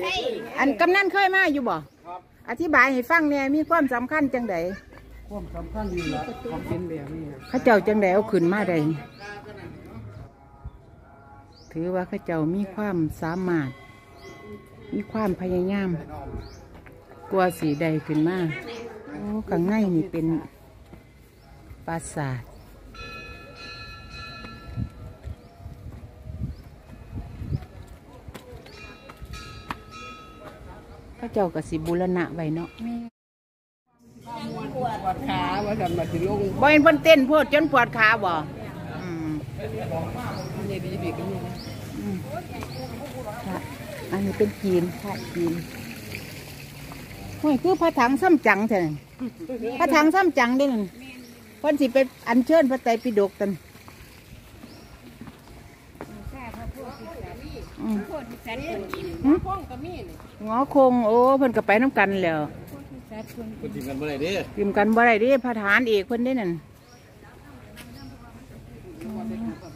ใช่อันกำนันเคยมาอยู่บ่ครับอธิบายให้ฟังเนี่ยมีความสำคัญจังไดความสำคัญดีละความเป็นแบบนี้ครับเข้าเจ้าจังไดเอาขึ้นมาได้ถือว่าเข้าเจ้ามีความสามารถ มีความพยายาม กลัวสีใดขึ้นมาโอ้ข้างในนี่เป็นปราสาท เข้าเจ้ากับสิบุรณะไว้เนาะปวดขาว่าจะมาถึงลงบ่เห็นเพิ่นเต้นโพดจนปวดขาบ่อืมนี่ดีดีกันนี่นะอืมค่ะอันนี้เป็นจีนค่ะจีนห้ยคือพระถังซ้ำจังเถอะพระถังซ้ำจังเด้นั่นเพิ่นสิไปอัญเชิญพระไตรปิฎกกันอืม โคตรแสนคนกินห้องก็มีนี่งอคง โอ้เพิ่นก็ไปน้ำกันแล้วแสนคนก็ทีมกันเมื่อไหร่ดิพิมกันบ่ได้เดิพระฐานเอกเพิ่นได้นั่น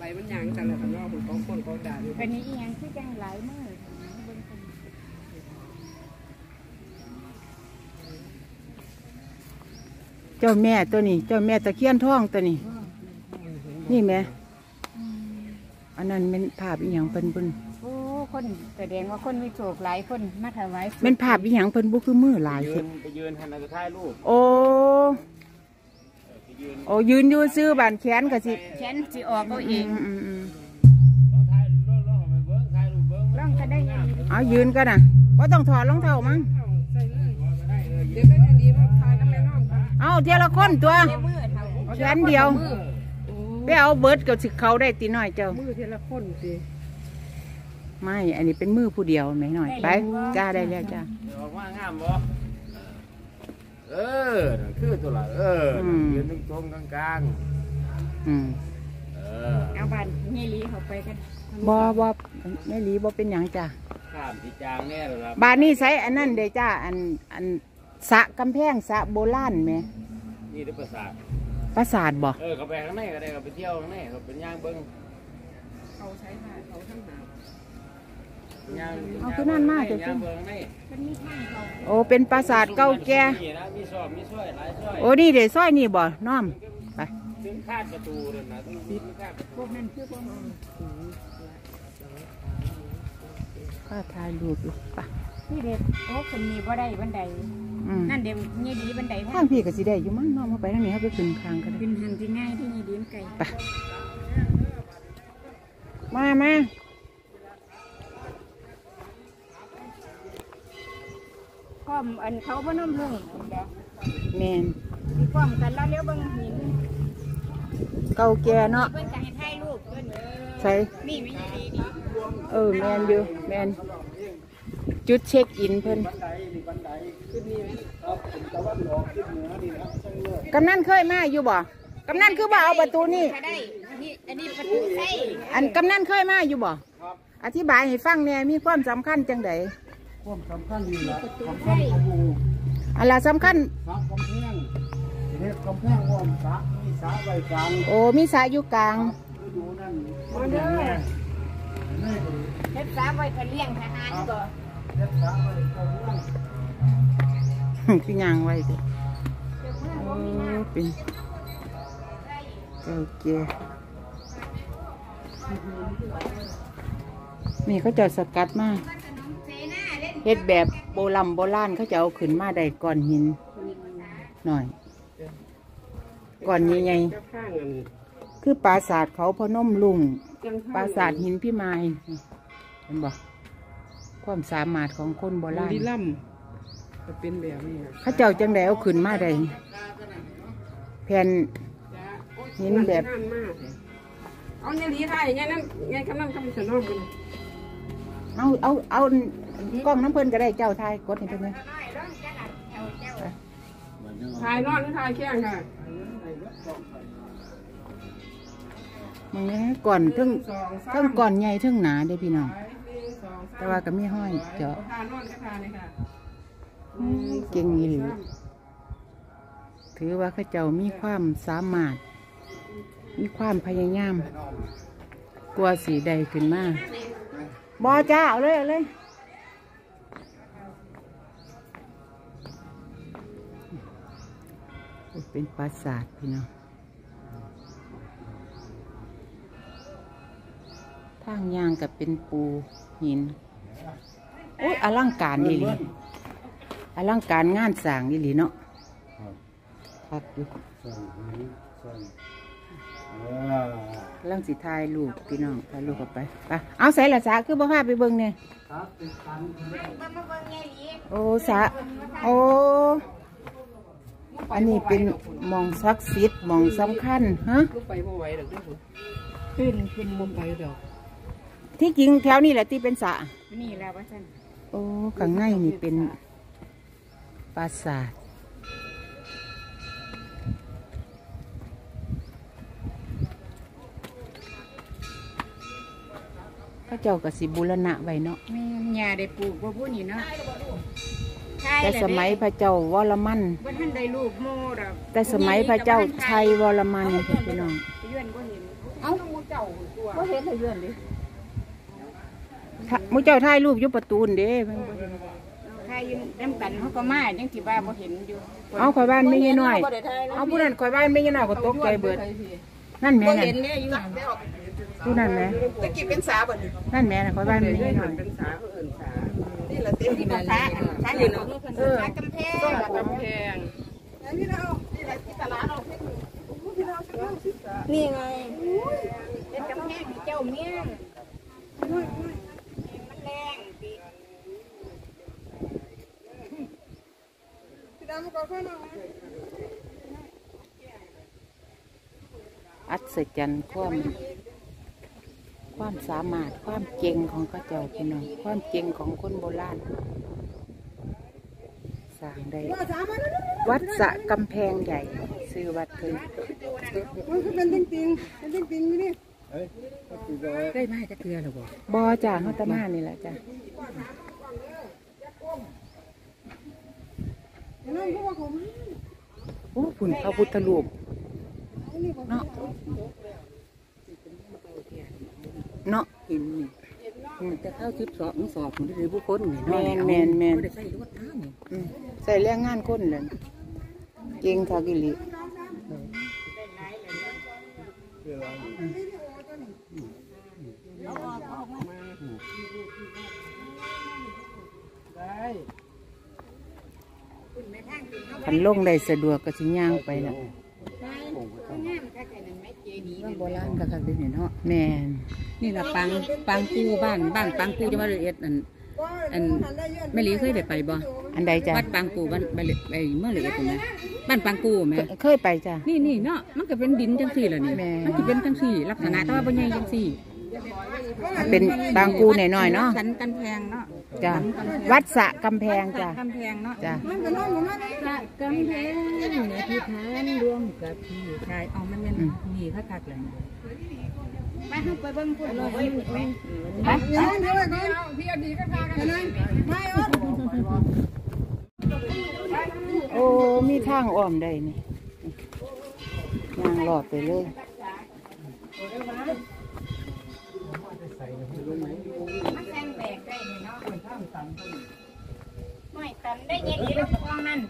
ไปมันยางแต่ละคนว่าคนของคนของด่าอยู่อันนี้อีหยังคือจังหลายมือเจ้าแม่ตัวนี้ เจ้าแม่ตะเคียนทองตัวนี้ นี่แหม่อันนั้นเป็นภาพอีหยังเพิ่นเพิ่นโอ้ คนแสดงว่าคนมีโชคหลายคนมาถวายเป็นภาพอีหยังเพิ่นบ่คือมือหลายยืสินไปยืนให้นายจะถ่ายรูปโอ้ไปยืนโอ้ยืนอยู่ซื้อบานแขนก็สิแขนสิออกเอาเองอืมอืมอืมต้องถ่ายรูปต้องไปเบิ้งถ่ายรูปเบิ้งร่องก็ได้ยังเอายืนกันน่ะบ่ต้องถอดรองเท้ามั้งใส่เลยเดี๋ยวก็จะดีว่าถ่ายกันแม่น้องกันเอาเทียละคนตัว มือเท่าแขนเดียวไปเอาเบิดกับสิเขาได้ตีน้อยเจ้ามือทีละคนสิ ไม่ อันนี้เป็นมือผู้เดียวไหมหน่อย ไป จ้าได้แล้วจ้าเดี๋ยวออกมางามบ่เออนั่นคือตัวละเออนั่นยืนตรงตรงกลางอืมๆเออเอาบานเฮลีเขาไปกันบ่บ่แม่หลีบ่เป็นหยังจ้าข้ามที่จางแน่เลยครับบ้านนี้ใช้อันนั้นเด้จ้า อัน อันสระกำแพงสระโบราณไหมนี่ได้ประสาทปราสาทบ่ เออเขาไปข้างในก็ได้เขาไปเที่ยวข้างในเขาเป็นย่างเบิ้งเขาใช้ผ้าเขาทั้งหาย่าง เอาคือนั่นมาจ้ะย่างเบิ้งข้างในเป็นมีทางเขาโอ้เป็นปราสาทเก่าแก่มีนะมีซอบมีซอยหลายซอยโอ้นี่เด้ซอยนี่บ่น้อมไปถึงคาดประตูเลยนะต้องปิดคาดประตูพวกนั้นคือพวกนั้นก็ถ่ายรูปอยู่ไปที่เด็กโอ้คนมีบ่ได้บันไดอืมนั่นเดี๋ยวเฮลีบันไดทางพี่ก็สิได้อยู่มั้งน้อมเข้าไปทางนี้เขาไปขึ้นคางกันเป็นทางที่ง่ายที่เฮลีมันไกลไปมามา พร้อมอันเขาพนมลุงแมนมีพร้อมกันแล้วเลี้ยวเบิ่งหินเก่าแก่เนาะเพิ่นจะให้ถ่ายรูปเพิ่นใช่นี่ไม่ดีดีเออแมนอยู่แมนจุดเช็คอินเพิ่นกำนันเคยมาอยู่บ่กำนันคือบ่เอาประตูนี่ถ้าได้อันนี้อันนี้ประตูใส่อันกำนันเคยมาอยู่บ่อธิบายให้ฟังเนี่ยมีความสำคัญจังได ความสำคัญดีละใส่อันละสำคัญสามกำแพงเฮ็ดกำแพงวอมสระมีสระไว้กลางโอ้มีสายอยู่กลางอยู่นั่นมาเด้อเฮ็ดสาไว้ก็เลี้ยงทหารก็เฮ็ดสระไว้ตรงนั้นคือย่างไว้เด้อเดี๋ยวเพิ่นโอ้บ่มีน้ำเป็นเก่าแก่นี่เขาเจะสกัดมาเสนา เล่นเฮ็ดแบบโบราณโบราณเขาจะเอาขึ้นมาได้ก้อนหินหน่อยก้อนใหญ่เจ้าข้างอันๆคือปราสาทเขาพนมลุงจังปราสาทหินพิมายเห็นบ่ความสามารถของคนโบราณดีล่ำจะเป็นแบบนี้เขาเจ้าจังไดเอาขึ้นมาได้แผ่น หินแบบนั่นมากเอาเนี่ยลีไทยเนี่ยนั่นเนี่ยกำลังทำสนองกันเอาเอาเอา กล้องน้ำเพิ่นก็ได้เจ้าทายกดให้เพิ่นเลยถ่ายนอนหรือถ่ายแข้งค่ะมึงนี้ก่อนเทั้งสองสาเทั้งมก่อนใหญ่เทั้งหนาเด้อพี่น้องหนึ่งสองสามแต่ว่าก็มีห้อยเจาะทานนอนก็ทานเลยค่ะอืมเก่งอีหลีถือว่าเขาเจ้ามีความสามารถ มีความพยายาม กลัวสีใดขึ้นมาบอจ้าเอาเลยเอาเลย เป็นปราสาทพี่น้องทางยางกับเป็นปูหินโอ้ยอลังการดีหลีอลังการงานสร้างดีหลีเนาะครับอยู่กำลังสิถ่ายรูปพี่น้องถ่ายรูปเข้าไปไปเอาใส่ละสาคือบ่พาไปเบิ่งเนี่ยมามาเบิ่งยายหลีโอ้สาโอ้ อันนี้เป็นหมองศักดิ์สิทธิ์หมองสำคัญฮะไปบ่ไหวดอกเด้อขึ้นขึ้นบ่ไปดอกที่จริงแถวนี้แหละที่เป็นสระนี่แล้วว่าซั่นโอ้ข้างในนี่เป็นปราสาทพระเจ้ากับสิบูรณะไว้เนาะแม่นยาได้ปลูกบ่พูดนี่เนาะ ใช่แต่สมัยพระเจ้าวรมันบ่ทันได้ลูกโมดอกแต่สมัยพระเจ้าชัยวรมันพี่น้องเยื่อนบ่เห็นเอ้าเจ้าตัวบ่เห็นเลยเยื่อนดิถ้ามุเจ้าถ่ายรูปอยู่ประตูนเด้เพิ่นบ่เห็นใครอยู่น้ำกันเขาก็มาจังสิว่าบ่เห็นอยู่ เอาข่อยบ้านไม่น้อยบ่ได้ถ่ายเอาผู้นั้นข่อยบ้านไม่น้อยก็ตกใจเบิด นั่นแม่บ่น่ะเห็นเนี่ยอยู่นั่นผู้นั้นแม่ตะกี้เป็นสาบ่นี่นั่นแม่น่ะข่อยบ้านไม่น้อยเป็ นสาเขาเอิ้นสานี่ละเต็มที่ที่ภานั่นษานี่อันเนาะภาษาเหนือเพิ่นภาษากำแพงต้นกำแพงอันนี้เรานี่ละที่ตลาดเราเฮ็ดนี่เราจะเอาสิสานี่ไงเป็นกำแพงเจ้าเมียงมันแรงปีพี่ดำก็ค่อยมาอัศจรรย์ความ ความสามารถความเก่งของพระเจ้าพี่น้องความเก่งของคนโบราณสร้างได้วัดสะกำแพงใหญ่ซื้อวัดเพิ่นมันคือเป็นจริงๆเป็นจริงๆอยู่นี่ได้มาจะเกลือหรอบ่บ่จ้าเฮาตะมานี่แหละจ้านั่นเพราะว่าผมโอ้พุ่นพระพุทธรูปเนาะ เนาะเห็นนี่อืมแต่เข้าทิพย์สอบสอบมันได้ผู้คนนี่แมนแมนแมน บ่ได้ใส่รถน้ำนี่อืมใส่แรงงานคนเลยเก่งทากิลิคันลงได้สะดวกก็สิย่างไปนะโบราณก็คักเด้นี่เนาะแม่น นี่ล่ะปังปังปูบ้านบ้านปังปูจังหวัดร้อยเอ็ดอันอันแม่ลีเคยได้ไปบ่อันใดจ้ะวัดปังปูบ้านบ้านไปเมื่อร้อยเอ็ดตรงนั้นบ้านปังปูแม่เคยไปจ้ะนี่นี่เนาะมันก็เป็นดินจังสี่ล่ะนี่แม่มันสิเป็นจังสี่ลักษณะแต่ว่าบ่ใหญ่จังสี่เป็นบางกูหน่อยๆเนาะสันกันแพงเนาะจ้ะวัดสะกำแพงจ้ะกำแพงเนาะจ้ะมันเป็นน้องมันสะกำแพงเนี่ยที่ทานรวมกับพี่ชายเอามันเป็นนี่คักๆเลย ไปเฮาไปเบิ่งพุ่นเลยไปไปเดี๋ยวก่อนพี่อดีก็พากันนะไม่อดโอ้ มีทางอ้อมได้นี่ยางหลอดไปเลยมาแซงแบกได้เนาะไม่ตันได้ยินอีกแล้วพวกนั้น